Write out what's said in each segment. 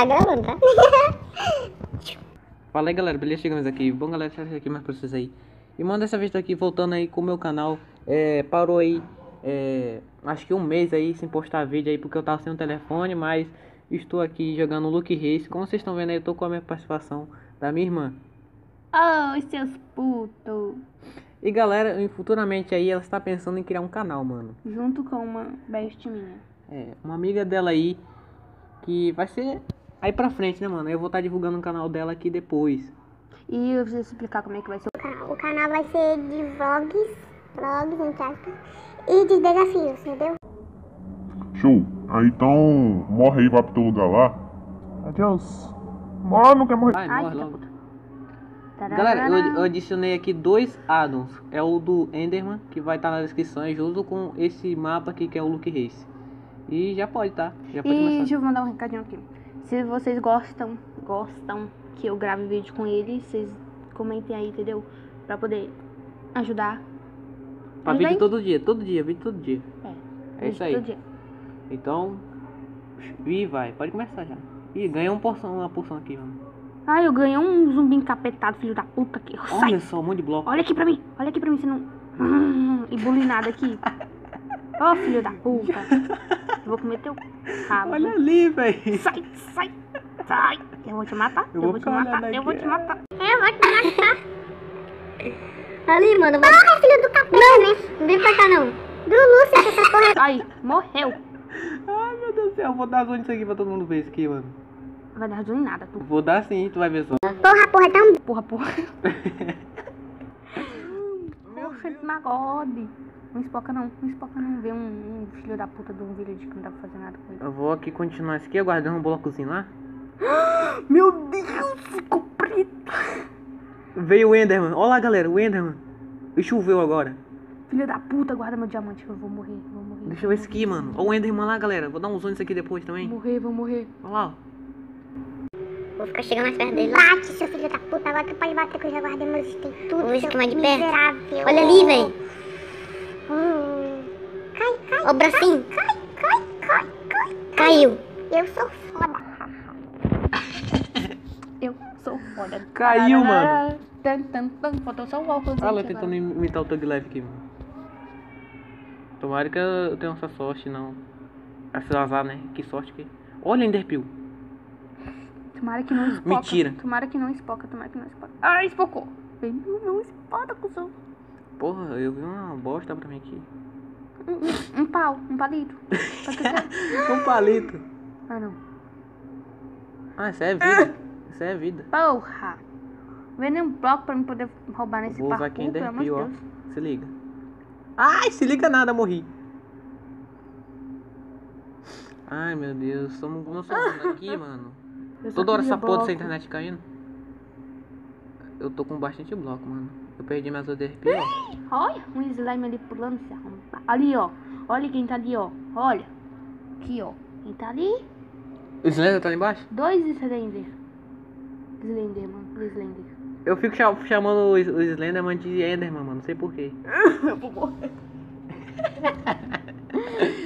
tava gravando, tá? Fala aí galera, beleza? Chegamos aqui. Bom galera, deixa aqui mais pra vocês aí. E manda dessa vez aqui voltando aí com o meu canal. É, parou aí, é, acho que um mês aí sem postar vídeo aí porque eu tava sem o telefone, mas estou aqui jogando Luke Race. Como vocês estão vendo aí, eu tô com a minha participação da minha irmã. Oh, seus putos. E galera, futuramente aí ela está pensando em criar um canal, mano. Junto com uma best minha. É, uma amiga dela aí que vai ser aí pra frente, né, mano? Eu vou estar divulgando o canal dela aqui depois. E eu preciso explicar como é que vai ser. O ca- O canal vai ser de vlogs, vlogs, entre aspas, e de desafios, entendeu? Show. Aí então, morre aí, vai pro teu lugar lá. Adeus. Ah, não quer morrer. Ai, Ai, morre filha logo. Galera, eu, eu adicionei aqui dois addons. É o do Enderman, que vai estar na descrição, junto com esse mapa aqui que é o Luke Race. E já pode, tá? Já pode E começar. deixa eu mandar um recadinho aqui. Se vocês gostam, gostam que eu grave vídeo com ele, vocês comentem aí, entendeu? Pra poder ajudar. Pra vídeo todo dia, todo dia, vídeo todo dia. É, É isso aí. Então, e vai, pode começar já. Ih, ganhou uma porção, uma porção aqui, mano. Ai, eu ganhei um zumbi encapetado, filho da puta aqui. Sai! Olha só, um monte de bloco. Olha aqui pra mim, olha aqui pra mim, você não. Hum, e bulinada aqui. Ô, filho da puta. Vou comer teu rabo. Olha ali, velho. Sai, sai, sai. Eu vou te matar, Eu eu, vou vou te matar, eu vou te matar. Eu vou te matar. Ali, mano. Vai... Ah, filho do capeta, não. né? Não vem pra cá, não. Do Lúcio, essa porra. Ai, morreu. Ai, meu Deus do céu, eu vou dar zoom nisso aqui pra todo mundo ver isso aqui, mano. Vai dar zoom em nada, tu. Vou dar sim, tu vai ver só. Porra, porra, é tão... Porra, porra. Poxa, magode. Não espoca não, não espoca não. Ver um, um filho da puta de um village que não dá pra fazer nada com ele. Eu vou aqui continuar isso aqui, aguardando um blocozinho lá. Meu Deus, ficou preto. Veio o Enderman. Olha lá, galera, o Enderman. E choveu agora. Filho da puta, guarda meu diamante, eu vou morrer, vou morrer. Deixa eu ver isso aqui, mano. Olha o Enderman lá, galera. Vou dar um zoom nisso aqui depois também. Vou morrer, vou morrer. Olha lá, ó. Vou ficar chegando mais perto dele. Bate, seu filho da puta. Agora tu pode bater que eu já guardei meus itens tudo. Vou esquimar de perto. Miserável. Olha ali, velho. Hum. Cai, cai. Ó o bracinho. Cai, cai, cai, cai. Caiu. Eu sou foda. Eu sou foda. Caiu, mano. Tan, tan, tan. Faltou só o óculos. Olha lá, aqui tentando imitar o Tug Life aqui, mano. Tomara que eu tenha essa sorte, não. Essa azar, né? Que sorte que. Olha, Enderpeel. Tomara que não espoca. Mentira. Tomara que não espoca, tomara que não espoca. Ah, espocou. Não, não espoca, cuzão. Porra, eu vi uma bosta pra mim aqui. Um, um, um pau, um palito. Um palito. ah, não. Ah, isso é vida. Isso é vida. Porra. Vem um bloco pra mim poder roubar nesse parkour, pelo amor de Enderpeel, ó. Deus. Se liga. Ai, se liga nada, morri. Ai, meu Deus. Somos, nós somos aqui, mano. Eu Toda hora essa porra dessa internet caindo. Eu tô com bastante bloco, mano. Eu perdi minhas Enderpeel, ó. Olha, um slime ali pulando, se. Ali, ó. Olha quem tá ali, ó. Olha. Aqui, ó. Quem tá ali? O Slender tá ali embaixo? Dois Slender. Slender, mano. Slender. Eu fico cha- chamando o, Slenderman de Enderman, mano. Não sei porquê.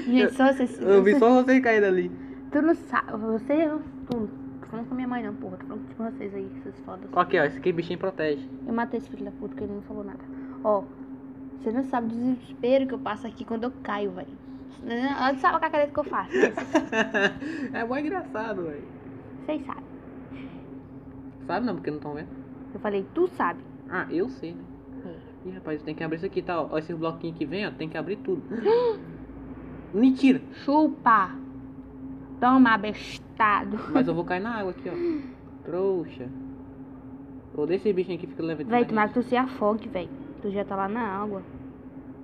Gente, só vocês. Eu vi você- só você cair dali. Tu não sabe. Você. Tu, falando com minha mãe, não, porra. Tô falando com vocês aí, vocês fodas. Aqui, ó. Esse aqui bichinho protege. Eu matei esse filho da puta que ele não falou nada. Ó, você não sabe do desespero que eu passo aqui quando eu caio, velho. Você sabe a cacareta que eu faço, né? é mó engraçado, velho. Vocês sabem. Sabe não, porque não estão vendo. Eu falei, tu sabe. Ah, eu sei, né? É. Ih, rapaz, tem que abrir isso aqui, tá? Ó, esses bloquinhos que vem, ó. Tem que abrir tudo. Mentira. Chupa. Toma, abestado. Mas eu vou cair na água aqui, ó. Trouxa. Ou desse bichinho aqui fica levantando. Véi, tomara que tu se afogue, véi. Tu já tá lá na água.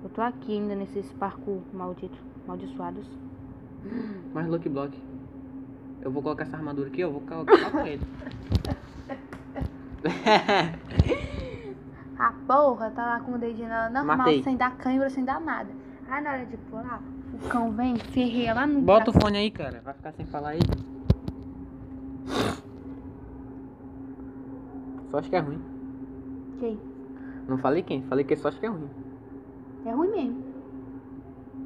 Eu tô aqui ainda nesses parkour maldito, amaldiçoados. Mais Lucky Block. Eu vou colocar essa armadura aqui, ó. Vou colocar com ele. A porra tá lá com o dedinho normal, Matei. sem dar cãibra, sem dar nada. Aí na hora de pular, cão vem, ferreia lá no Bota o fone aí, cara. Vai ficar sem falar aí. Só acho que é ruim. Quem? Não falei quem, falei que só acho que é ruim. É ruim mesmo.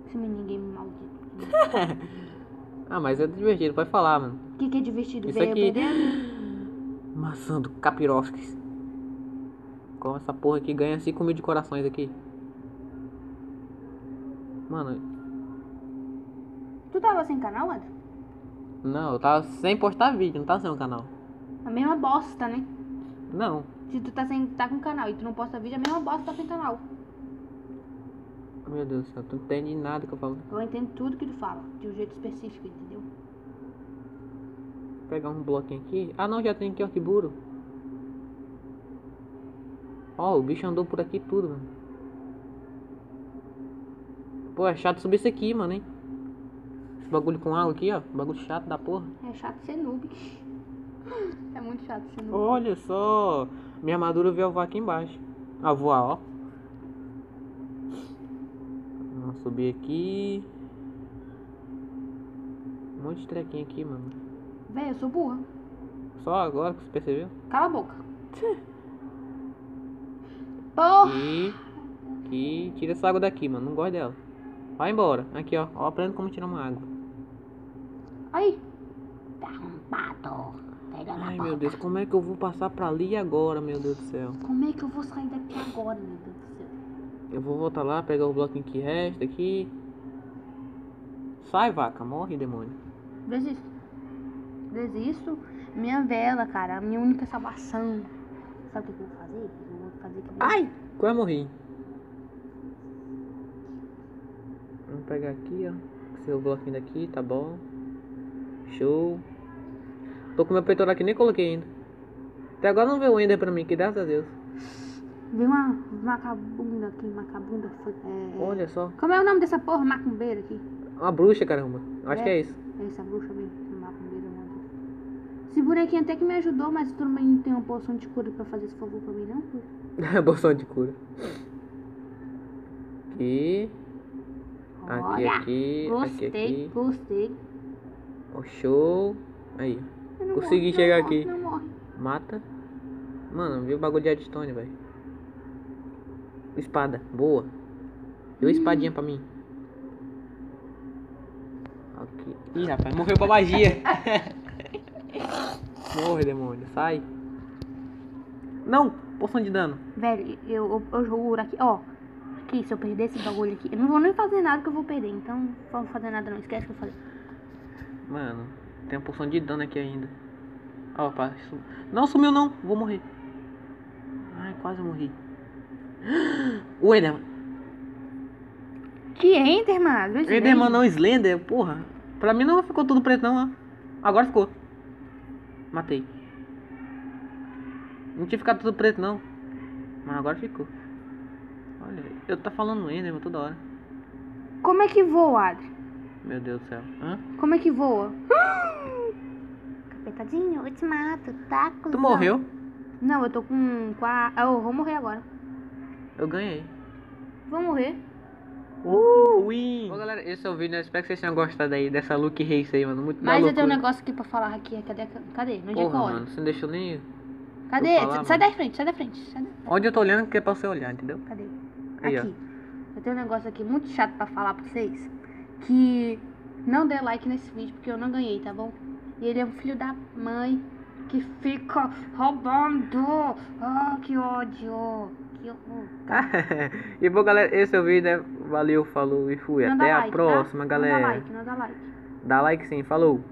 Esse menino game maldito. Ah, mas é divertido, pode falar, mano. O que, que é divertido Isso aqui-? Maçã do Capirosques. Como essa porra aqui ganha 5 mil de corações aqui. Mano, Tu tava sem canal, André? não, eu tava sem postar vídeo, não tava sem o canal. A mesma bosta, né? Não. Se tu tá, sem, tá com canal e tu não posta vídeo, a mesma bosta tá sem canal. Meu Deus do céu, tu não entende nada que eu falo. Eu entendo tudo que tu fala, de um jeito específico, entendeu? Vou pegar um bloquinho aqui. Ah não, já tem aqui, ó, que burro. Ó, o bicho andou por aqui tudo, mano. Pô, é chato subir isso aqui, mano, hein? Esse bagulho com água aqui, ó. Bagulho chato da porra. É chato ser noob. É muito chato ser noob. Olha só. Minha armadura veio voar aqui embaixo. Ah, voar, ó. Vamos subir aqui. Um monte de trequinho aqui, mano. Véi, eu sou burra. Só agora que você percebeu? Cala a boca. Porra! E. Que tira essa água daqui, mano. Não gosto dela. Vai embora. Aqui, ó. Ó, aprendo como tirar uma água. Aí, Arrombado. Pega na Ai, meu Deus. Como é que eu vou passar pra ali agora, meu Deus do céu? como é que eu vou sair daqui agora, meu Deus do céu? Eu vou voltar lá, pegar o bloquinho que resta aqui. Sai, vaca. Morre, demônio. Desisto. Desisto. Minha vela, cara, a minha única salvação. Sabe o que eu vou fazer? Eu vou fazer que Ai! Quase morri. Vamos pegar aqui, ó. O bloquinho daqui, tá bom. Show. Tô com meu peitoral aqui, nem coloquei ainda. Até agora não veio o Ender pra mim, que graças a Deus. Vem uma macabunda aqui, macabunda. É... Olha só. Como é o nome dessa porra macumbeira aqui? Uma bruxa, caramba. Acho É. que é isso. É essa bruxa mesmo, macumbeira, Deus. Esse bonequinho até que me ajudou, mas tu também não tem uma poção de cura pra fazer esse favor pra mim, não? pô? Bolsão de cura. Aqui. Aqui, Olha, aqui. Gostei, Aqui, aqui. gostei. Ó, show. Aí. Consegui morre, não chegar aqui. Não morre. Mata. Mano, viu o bagulho de redstone, velho. Espada, boa. Deu espadinha pra mim. Aqui. Ih, rapaz, morreu pra magia. Morre, demônio, sai. Não, poção de dano. Velho, eu, eu, eu juro aqui, ó. Aqui, se eu perder esse bagulho aqui, eu não vou nem fazer nada que eu vou perder. Então, não vou fazer nada não. Esquece que eu falei. Mano, tem uma poção de dano aqui ainda. Ó, pá, sum- Não sumiu não, vou morrer. Ai, quase morri. O Enderman. Que enter, mano. Enderman não, Slender, porra. Pra mim não ficou tudo preto não, ó. Agora ficou. Matei. Não tinha ficado tudo preto não. Mas agora ficou. Olha, eu tá falando Enderman toda hora. Como é que voa, Adri? Meu Deus do céu. Hã? Como é que voa? Capetadinho, eu te mato, tá? Tu cuzão? morreu? Não, eu tô com. com a... Eu vou morrer agora. Eu ganhei. Vou morrer. Uh, win! Bom, galera, esse é o vídeo. Eu espero que vocês tenham gostado aí dessa look race aí, mano. Muito Mas eu tenho um negócio aqui pra falar aqui. Cadê? Cadê? Onde é que eu Porra, olho? mano, você não deixou nem. Cadê? falar, sai da frente, sai da frente. Sai da... Onde eu tô olhando que é pra você olhar, entendeu? Cadê? Aí, ó. aqui. Eu tenho um negócio aqui muito chato pra falar pra vocês. Que não dê like nesse vídeo porque eu não ganhei, tá bom? E ele é um filho da mãe que fica roubando. Ah, que ódio. Que ódio. e bom, galera, esse é o vídeo, né? Valeu, falou e fui. Não Até a like, tá? próxima, Não galera. dá like, não dá like. Dá like sim, falou.